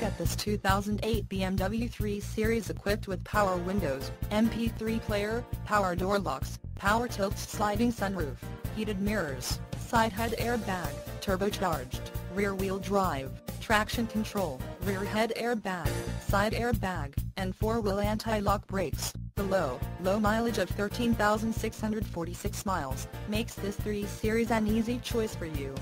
Look at this 2008 BMW 3 Series equipped with power windows, MP3 player, power door locks, power tilt sliding sunroof, heated mirrors, side head airbag, turbocharged, rear wheel drive, traction control, rear head airbag, side airbag, and four-wheel anti-lock brakes. The low, low mileage of 13,646 miles makes this 3 Series an easy choice for you.